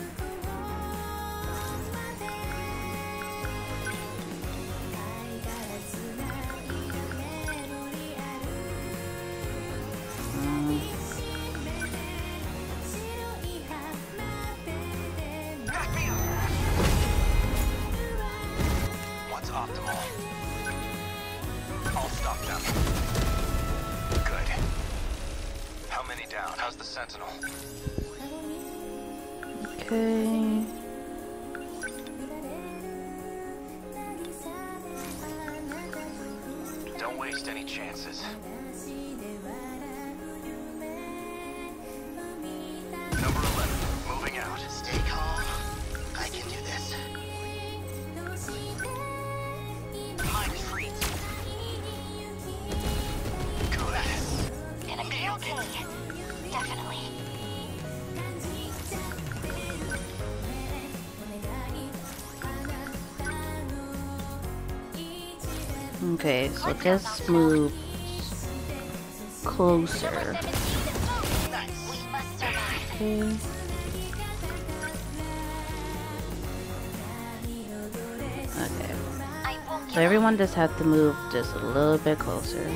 [SPEAKER 1] Just move closer.
[SPEAKER 5] We must survive.
[SPEAKER 1] Okay. Okay. So everyone just have to move just a little bit closer.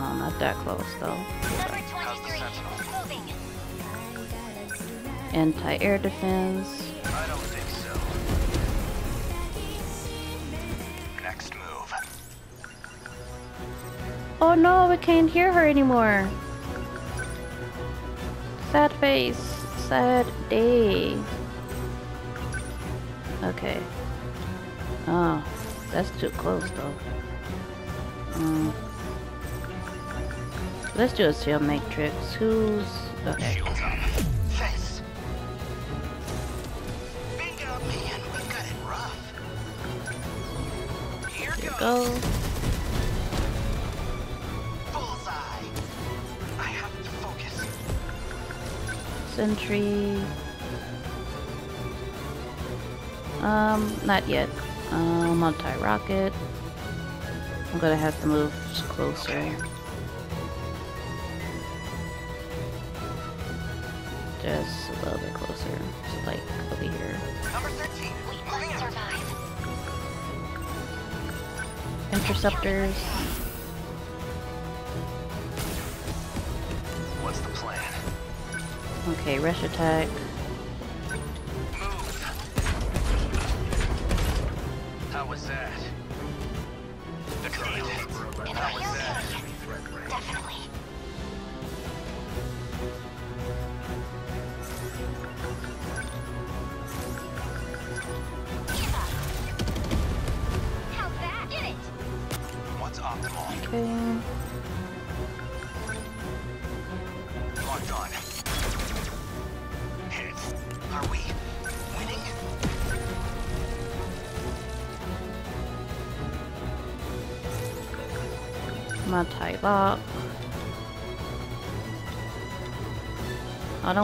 [SPEAKER 1] Oh, not that close though.
[SPEAKER 5] up. Number
[SPEAKER 4] How's the
[SPEAKER 5] 23.
[SPEAKER 4] sentinel?
[SPEAKER 5] Moving.
[SPEAKER 1] Anti-air defense. Oh no, we can't hear her anymore. Sad face. Sad day. Okay. Oh, that's too close though. Mm. Let's do a shield matrix. Who's okay?
[SPEAKER 4] Shields
[SPEAKER 1] Sentry. Um, not yet. Um, multi-rocket. I'm gonna have to move closer. Just a little bit closer. So like over here.
[SPEAKER 4] Number 13.
[SPEAKER 5] We
[SPEAKER 4] Moving out.
[SPEAKER 5] survive.
[SPEAKER 1] Interceptors. Okay, rush attack.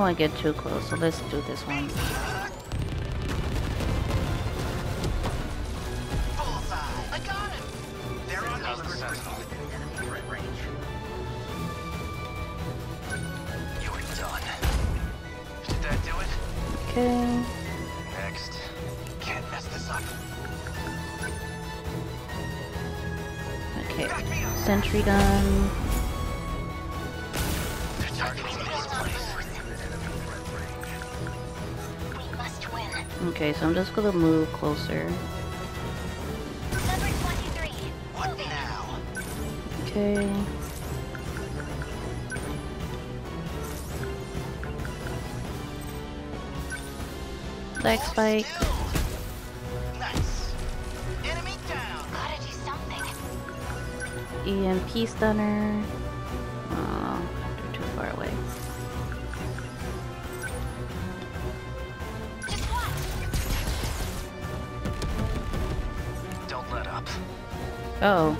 [SPEAKER 1] Want to get too close, so let's do this one. Just gonna move closer.
[SPEAKER 5] Number 23.
[SPEAKER 4] What
[SPEAKER 5] Moving.
[SPEAKER 4] now?
[SPEAKER 1] Okay. Black spike.
[SPEAKER 4] Nice. Enemy down.
[SPEAKER 5] Gotta do something.
[SPEAKER 1] EMP stunner. Oh.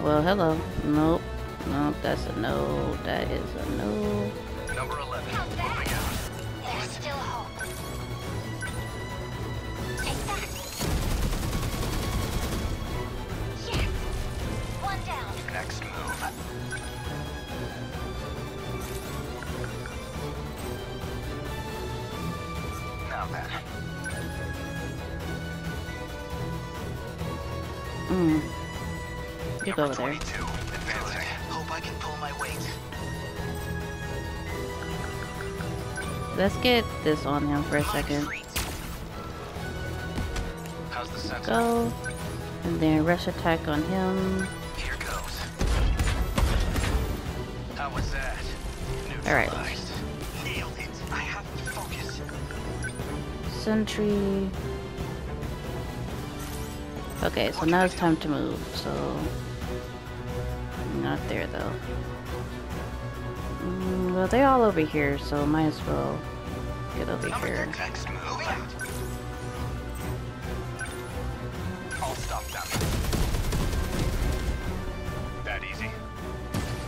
[SPEAKER 1] Well, hello. Nope. Nope, that's a no. That is a no.
[SPEAKER 4] Number 11.
[SPEAKER 5] How's that?
[SPEAKER 4] Moving.
[SPEAKER 5] There's still hope. Take that. Yes. One down.
[SPEAKER 4] Next move.
[SPEAKER 1] You go there.
[SPEAKER 4] Advancing. Hope I can pull my weight.
[SPEAKER 1] Let's get this on him for a second.
[SPEAKER 4] How's the?
[SPEAKER 1] Go. And then rush attack on him.
[SPEAKER 4] Here goes. How was that?
[SPEAKER 1] Alright.
[SPEAKER 4] Neutralized. Nailed it. I have to focus.
[SPEAKER 1] Sentry. Okay, so now it's time to move, so... There, though. Mm, well, they're all over here, so might as well get over here.
[SPEAKER 4] 13. Next move. Moving out. I'll stop them. That easy.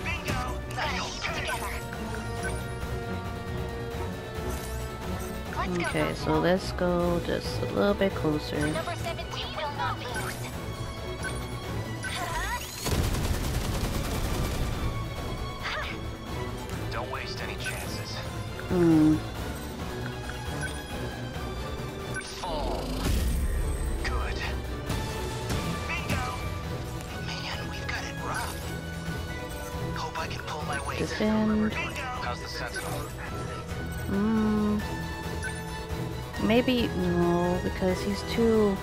[SPEAKER 4] Bingo. Nice.
[SPEAKER 5] keep it together. Let's.
[SPEAKER 1] Okay, so let's go just a little bit closer. Hmm.
[SPEAKER 4] Fall. Good. Bingo. Man, we've got it rough. Hope I can pull my weight.
[SPEAKER 1] Defend.
[SPEAKER 4] Bingo. How's the sentinel?
[SPEAKER 1] Maybe no, because he's too.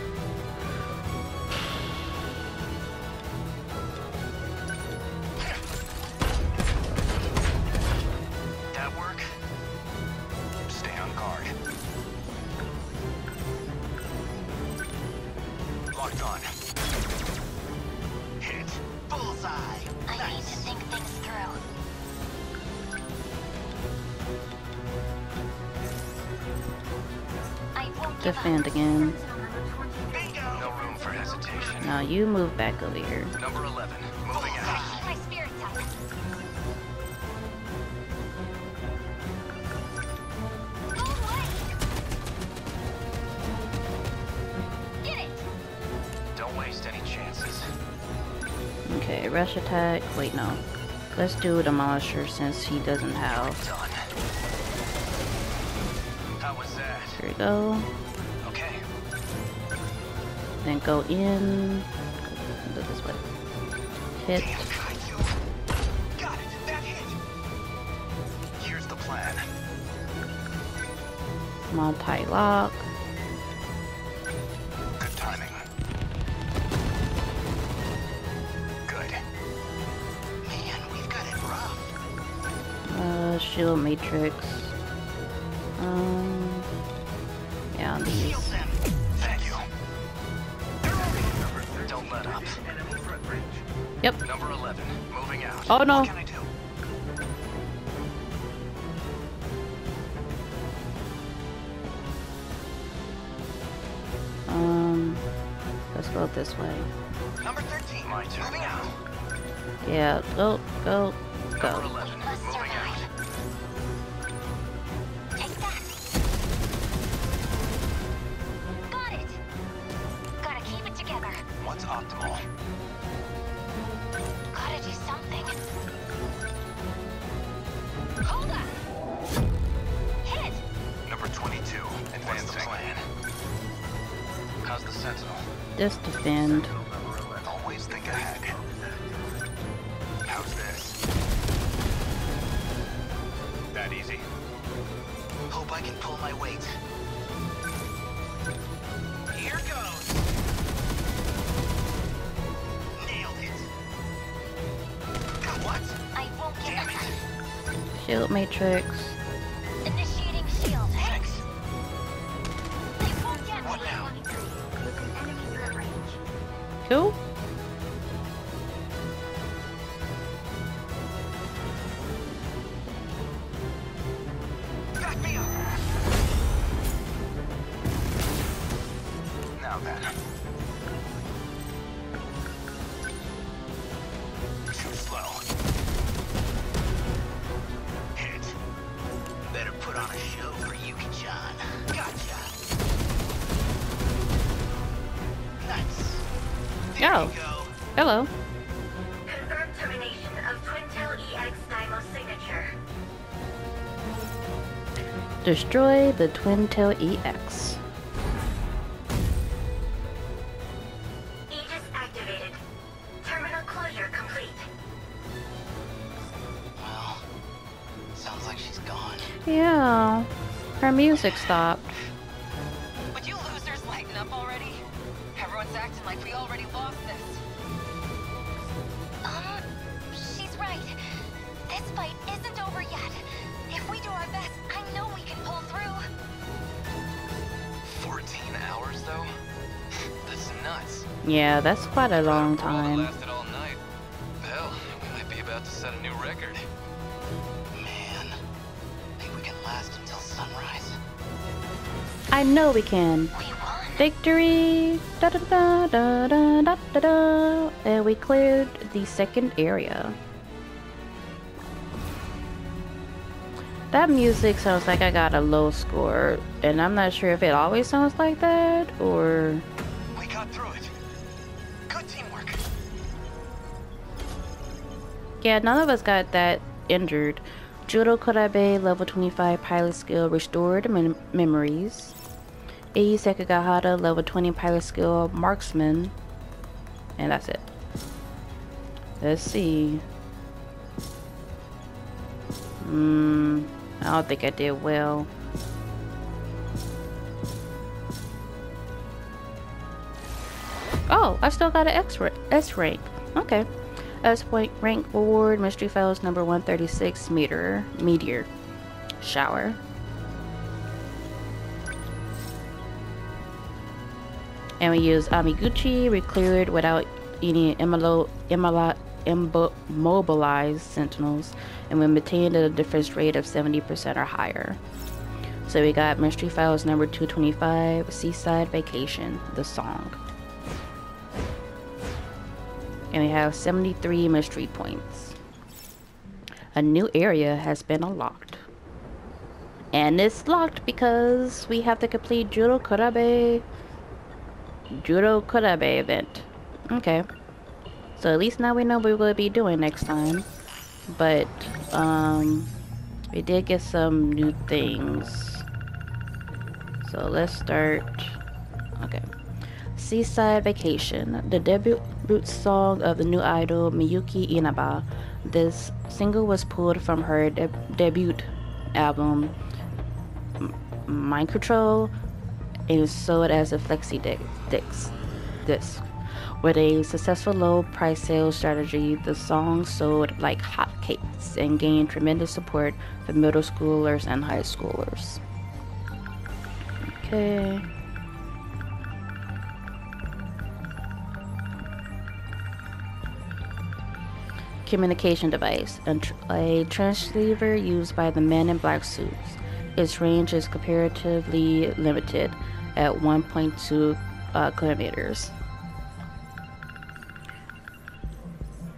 [SPEAKER 1] Let's do Demolisher since he doesn't have.
[SPEAKER 4] How was that?
[SPEAKER 1] Here we go.
[SPEAKER 4] Okay.
[SPEAKER 1] Then go in. Go this way. Hit.
[SPEAKER 4] Got it. That hit. Here's the plan.
[SPEAKER 1] Multi-lock.
[SPEAKER 4] Good
[SPEAKER 1] matrix. Um, yeah, these.
[SPEAKER 4] Shield them. Thank you. They're over here. Don't let up.
[SPEAKER 8] Enemy threat range.
[SPEAKER 1] Yep.
[SPEAKER 4] Number 11, moving out.
[SPEAKER 1] Oh, no.
[SPEAKER 4] What can I do?
[SPEAKER 1] Um, let's go this way. Just defend.
[SPEAKER 4] Always think ahead. How's this? That easy? Hope I can pull my weight. Here goes. Nailed it. What?
[SPEAKER 5] I won't give
[SPEAKER 4] Damn it.
[SPEAKER 1] Shield matrix. Destroy the Twin Tail EX.
[SPEAKER 6] Aegis activated. Terminal closure complete.
[SPEAKER 4] Well, sounds like she's gone.
[SPEAKER 1] Yeah. Her music stopped. Yeah, that's quite a long time.
[SPEAKER 3] lasted all night. Hell, we might be about to set a new record.
[SPEAKER 4] Man, think we can last until sunrise.
[SPEAKER 1] I know we can.
[SPEAKER 5] We.
[SPEAKER 1] Victory! Da da da da da da da da. And we cleared the second area. That music sounds like I got a low score, and I'm not sure if it always sounds like that or. Yeah, none of us got that injured. Juro Kurabe level 25 pilot skill restored mem- memories. Ei Sekigahara level 20 pilot skill marksman. And that's it. Let's see. Hmm, I don't think I did well. Oh, I still got an X ra- S rank. Okay. S point rank award mystery files number 136 meter meteor shower. And we use Amiguchi. We cleared without any immo- immobilized sentinels, and we maintained at a defense rate of 70% or higher. So we got Mystery Files number 225, Seaside Vacation, the song. And we have 73 mystery points. A new area has been unlocked. And it's locked because we have to complete Juro Kurabe Juro Kurabe event. Okay. So at least now we know what we're going to be doing next time. But, um, we did get some new things. So let's start. Okay. Seaside Vacation, the debut song of the new idol Miyuki Inaba. This single was pulled from her de debut album Mind Control and sold as a flexi disc. disc. With a successful low price sales strategy, the song sold like hotcakes and gained tremendous support from middle schoolers and high schoolers. Okay. Communication device, a, tr a transceiver used by the men in black suits. Its range is comparatively limited at 1.2 uh, kilometers.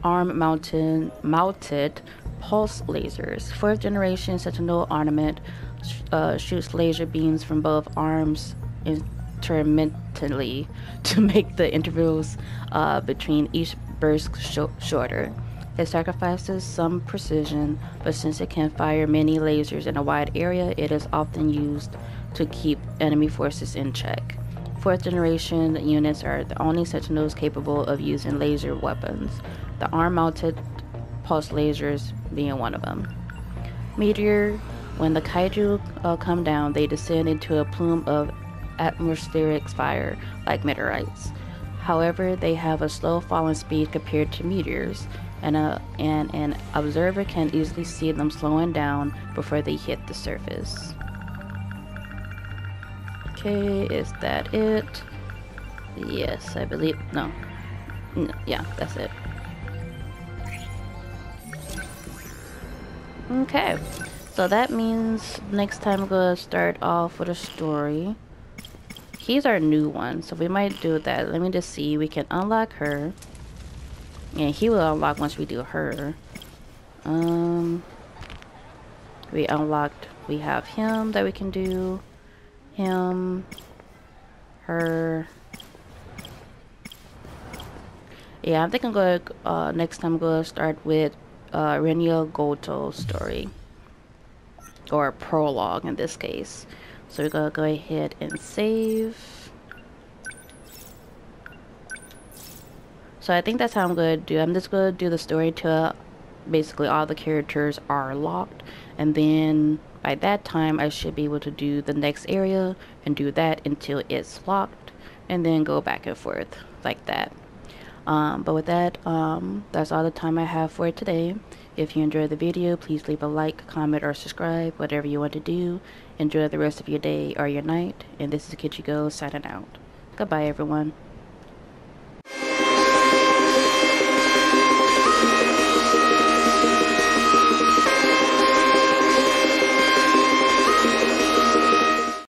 [SPEAKER 1] Arm mounted, mounted pulse lasers. Fourth generation Sentinel armament uh, shoots laser beams from both arms intermittently to make the intervals uh, between each burst sh shorter. It sacrifices some precision, but since it can fire many lasers in a wide area, it is often used to keep enemy forces in check. Fourth generation units are the only sentinels capable of using laser weapons, the arm mounted pulse lasers being one of them. Meteor when the kaiju uh, come down, they descend into a plume of atmospheric fire like meteorites. However, they have a slow falling speed compared to meteors, and, a, and an observer can easily see them slowing down before they hit the surface. Okay, is that it? Yes, I believe. No. no yeah, that's it. Okay. So that means next time we're going to start off with a story. He's our new one, so we might do that. Let me just see. We can unlock her. And he will unlock once we do her. Um, we unlocked, we have him that we can do. Him. Her. Yeah, I'm going to, uh, next time to start with uh, Renya Gouto's story or prologue in this case. So we're gonna go ahead and save. So I think that's how I'm gonna do. I'm just gonna do the story till basically all the characters are locked, and then by that time I should be able to do the next area and do that until it's locked, and then go back and forth like that. Um, but with that, um, that's all the time I have for today. If you enjoyed the video, please leave a like, comment, or subscribe, whatever you want to do. Enjoy the rest of your day or your night. And this is Kichigo signing out. Goodbye, everyone.